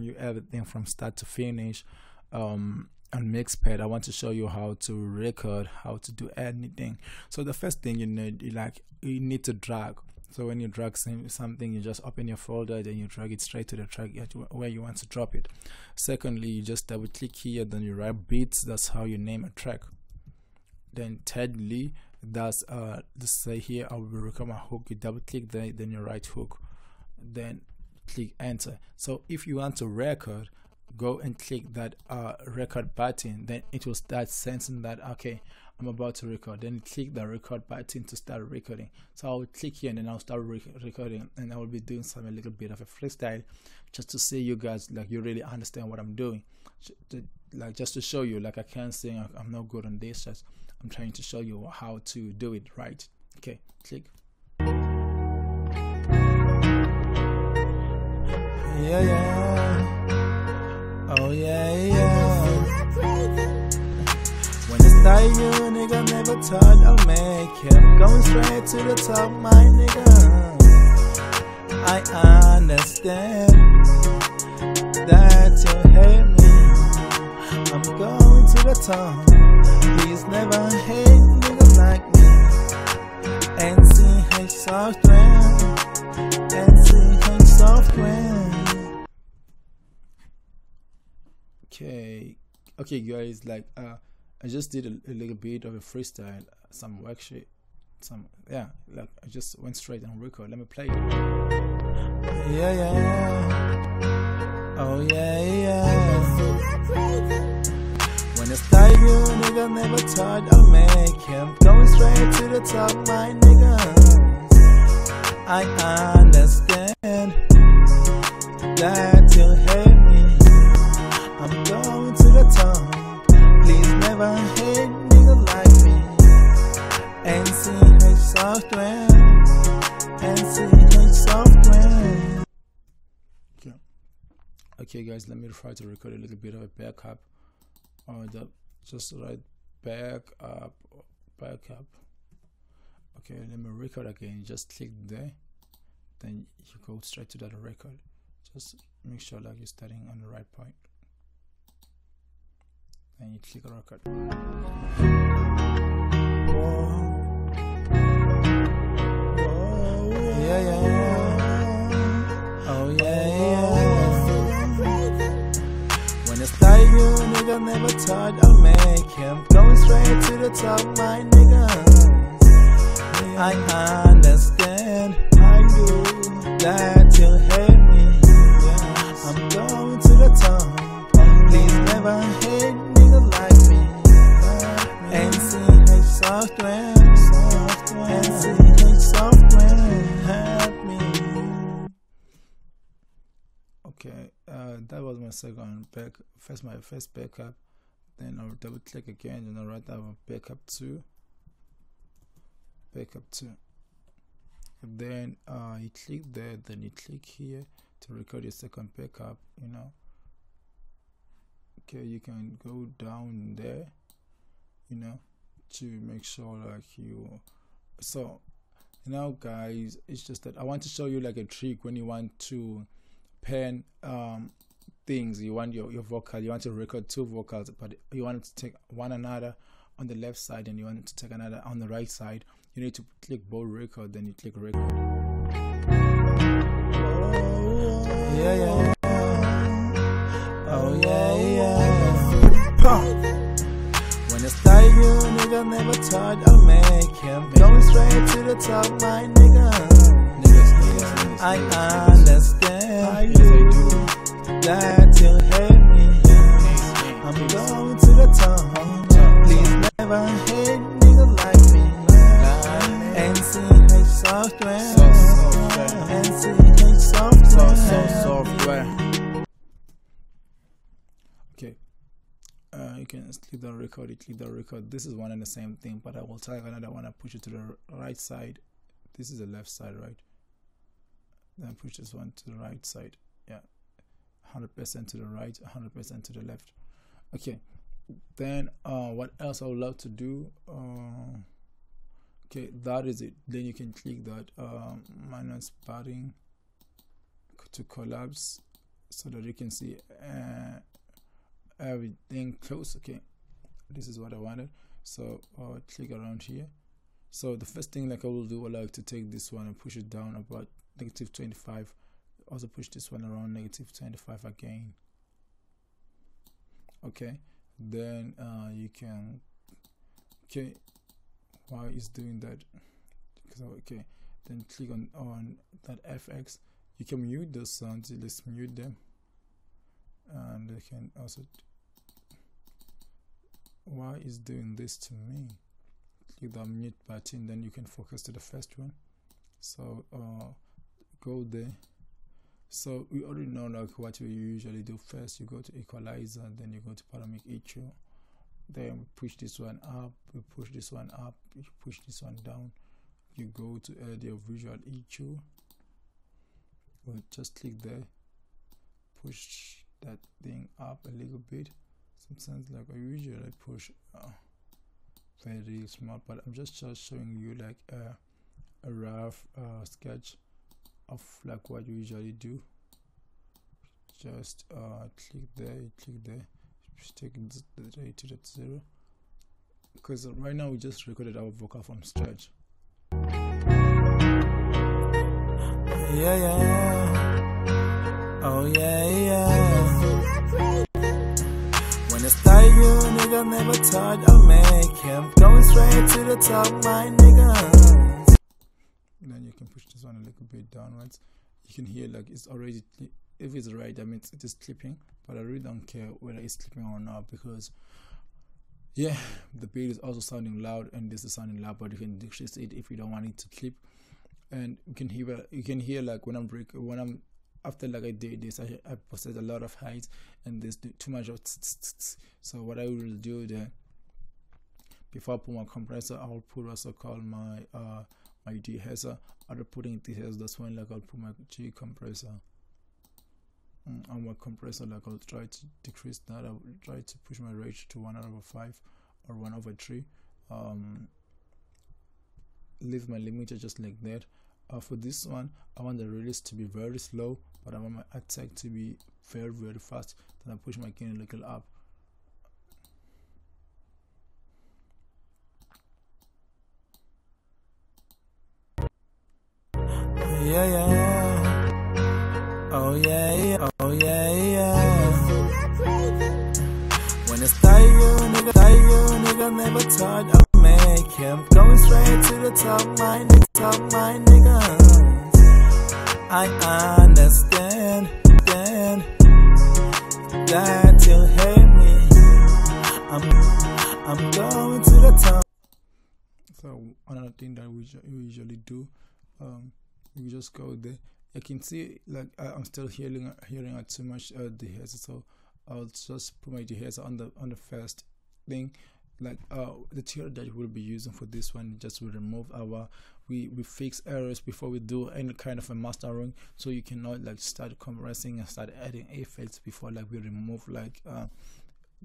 you everything from start to finish um on mixpad i want to show you how to record how to do anything. So the first thing you need you like you need to drag. So when you drag something you just open your folder then you drag it straight to the track where you want to drop it. Secondly you just double click here then you write beats that's how you name a track. Then thirdly that's uh let's say here i will record my hook you double click there then you write hook. Then click enter. So if you want to record go and click that uh, record button. Then it will start sensing that okay I'm about to record. Then click the record button to start recording. So I'll click here and then I'll start rec recording and I will be doing some a little bit of a freestyle just to see you guys like you really understand what I'm doing. Like just to show you like I can't sing I'm not good on this just I'm trying to show you how to do it right. Okay click yeah, yeah. Oh, yeah, yeah. When it's not you, nigga, never thought I'll make it. Going straight to the top, my nigga. I understand that you hate me. I'm going to the top. Please never okay guys like uh i just did a, a, little bit of a freestyle some worksheet some yeah like i just went straight on record. Let me play it. Yeah yeah. Oh yeah yeah. When I start you nigga never thought I'd make him. Going straight to the top my nigga. I understand. That software. NCH software. Okay. Okay, guys, let me try to record a little bit of a backup. Or the just write back up, back. Okay, let me record again. Just click there. Then you go straight to that record. Just make sure like you're starting on the right point and you click record nigga never thought I'd make him going straight to the top my nigga. I understand I do that you second back. First, my first backup. Then I'll double click again, and I'll write down backup two. Backup two. And then uh, you click there, then you click here to record your second backup. You know. Okay, you can go down there. You know to make sure like you so now guys it's just that i want to show you like a trick when you want to pen um things. You want your, your vocal you want to record two vocals but you want to take one another on the left side and you want to take another on the right side you need to click both record then you click record. Yeah yeah. Oh yeah yeah. When I start you, nigga, never thought I'd make him. Going straight to the top, my nigga. I understand. I you hate me. I'm going to the top. Please never hate nigga like me. NCH software. NCH software. software. uh, you can click the record you click the record this is one and the same thing but I will you another one I push it to the right side this is the left side right then push this one to the right side yeah 100% to the right 100% to the left. Okay then uh, what else I would love to do uh, okay that is it. Then you can click that um, minus padding to collapse so that you can see uh, everything close. Okay this is what I wanted. So uh, click around here. So the first thing like I will do I like to take this one and push it down about negative 25 also push this one around negative 25 again. Okay then uh, you can okay why is doing that? Because okay then click on on that fx you can mute those sounds let's mute them. And you can also why is doing this to me? Click the mute button then you can focus to the first one. So uh, go there so we already know like what we usually do. First you go to equalizer then you go to parametric EQ then push this one up we push this one up you push this one down. You go to audio visual EQ we'll just click there push that thing up a little bit. Sometimes like I usually push uh, very small but I'm just, just showing you like a, a rough uh, sketch of like what you usually do. Just uh, click there you click there. Take the rate to that zero. Because right now we just recorded our vocal from stretch yeah yeah oh yeah yeah. When I start you nigga never thought I'd make him. Going straight to the top my nigga then you can push this one a little bit downwards. You can hear like it's already if it's right that means it is clipping but i really don't care whether it's clipping or not because yeah the beat is also sounding loud and this is sounding loud but you can decrease it if you don't want it to clip. And you can hear you can hear like when i'm break when i'm after like i did this i, I posted a lot of height and there's too much of so what i will do then before i put my compressor i'll put also call my uh my deesser after putting this that's when like i'll put my g compressor. Mm, on my compressor like I'll try to decrease that. I'll try to push my rate to 1 over 5 or 1 over 3 um, leave my limiter just like that. Uh, for this one I want the release to be very slow but I want my attack to be very very fast. Then I push my gain a little up yeah yeah oh yeah yeah oh yeah yeah. When I start you nigga start you nigga never thought I'd make him. Going straight to the top my nigga top my nigga. I understand then that you hate me. I'm I'm going to the top. So another thing that we usually do um you just go there. I can see like I'm still hearing hearing out too much uh, deesser so I'll just put my deesser on the on the first thing. Like uh the tier that we'll be using for this one just will remove our we we fix errors before we do any kind of a mastering. So you cannot like start compressing and start adding effects before like we remove like uh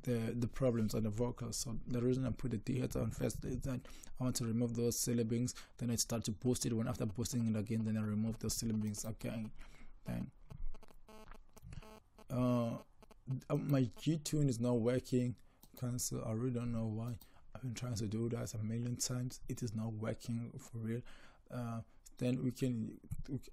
the the problems on the vocals. So the reason I put the deesser on first is that I want to remove those syllables. Then I start to boost it. When after boosting it again, then I remove those syllables again. Then uh, my G tune is not working. Cancel. I really don't know why. I've been trying to do that a million times. It is not working for real. Uh, then we can.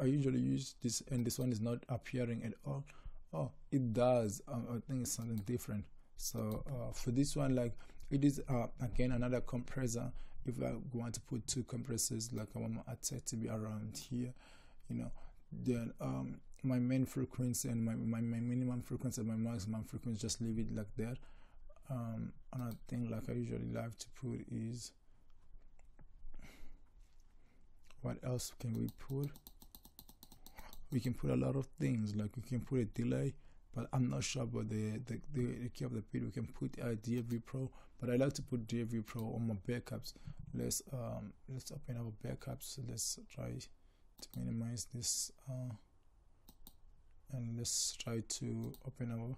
I usually use this, and this one is not appearing at all. Oh, it does. Um, I think it's something different so uh, for this one like it is uh, again another compressor. If I want to put two compressors like I want my attack to be around here you know then um, my main frequency and my, my, my minimum frequency and my maximum frequency just leave it like that. Um, another thing like I usually like to put is what else can we put? We can put a lot of things like we can put a delay but I'm not sure about the the, the key of the pit. We can put uh, DAV Pro, but I like to put DAV Pro on my backups. Let's um let's open our backups. Let's try to minimize this uh, and let's try to open our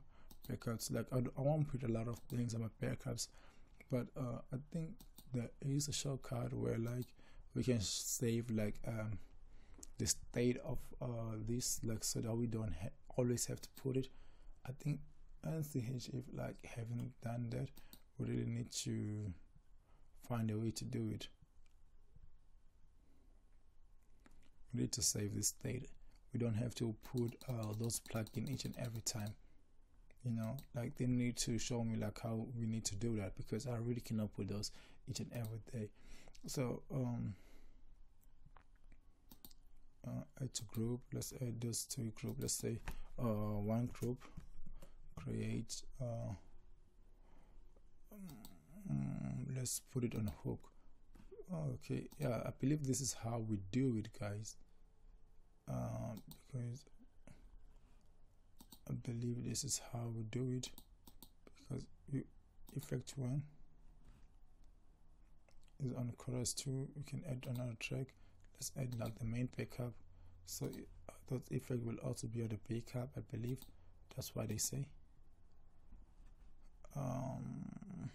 backups. Like I, I won't put a lot of things on my backups, but uh, I think there is a shortcut where like we can save like um the state of uh this like so that we don't always have to put it i think nch if like haven't done that we really need to find a way to do it. We need to save this state. We don't have to put uh, those plugin each and every time. You know like they need to show me like how we need to do that because i really cannot put those each and every day. So um uh, add to group. Let's add those two group. Let's say uh one group create uh um, let's put it on a hook. Okay yeah i believe this is how we do it guys. Uh, because I believe this is how we do it. Because we, effect one is on chorus 2 we can add another track. Let's add like the main backup so uh, that effect will also be on the backup I believe. That's why they say um,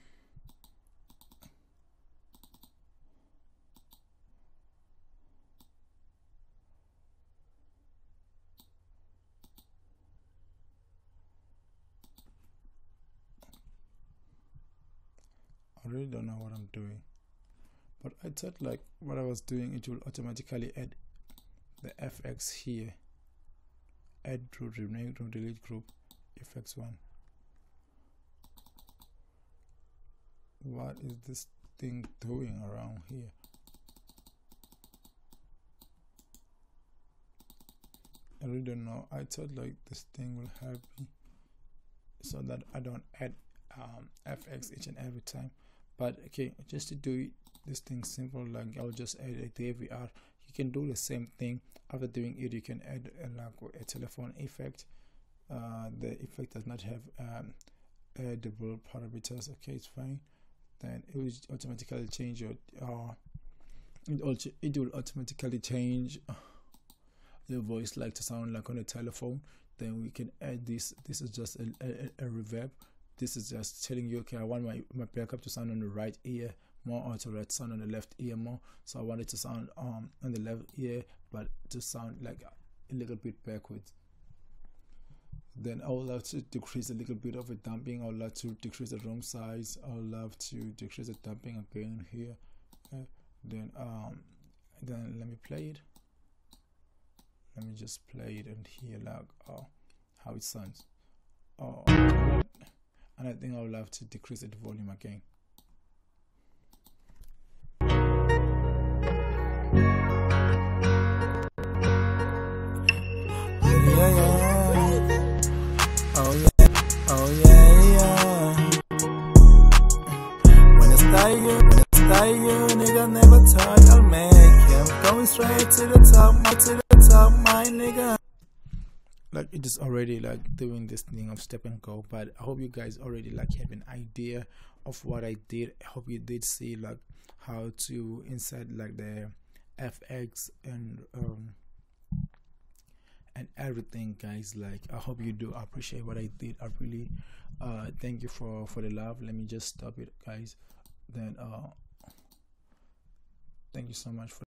I really don't know what I'm doing but I thought like what I was doing it will automatically add the fx here. Add to rename to delete group fx1 what is this thing doing around here? I really don't know. I thought like this thing will help me so that I don't add um, fx each and every time. But okay just to do this thing simple like I'll just add a DVR you can do the same thing. After doing it you can add a, like a telephone effect. Uh, the effect does not have um, parameters. Okay it's fine then it will automatically change your uh, it, also, it will automatically change your voice like to sound like on a telephone. Then we can add this this is just a, a, a reverb. This is just telling you okay i want my, my backup to sound on the right ear more or to right sound on the left ear more. So i want it to sound um on the left ear but to sound like a little bit backwards then I would love to decrease a little bit of a damping. I would love to decrease the room size. I would love to decrease the damping again here. Okay. Then um, then let me play it. Let me just play it and hear like oh, how it sounds. Oh, and I think I would love to decrease the volume again. Like it is already like doing this thing of step and go but i hope you guys already like have an idea of what i did. I hope you did see like how to insert like the fx and um and everything guys. Like i hope you do appreciate what i did. I really uh thank you for for the love. Let me just stop it guys. Then uh thank you so much for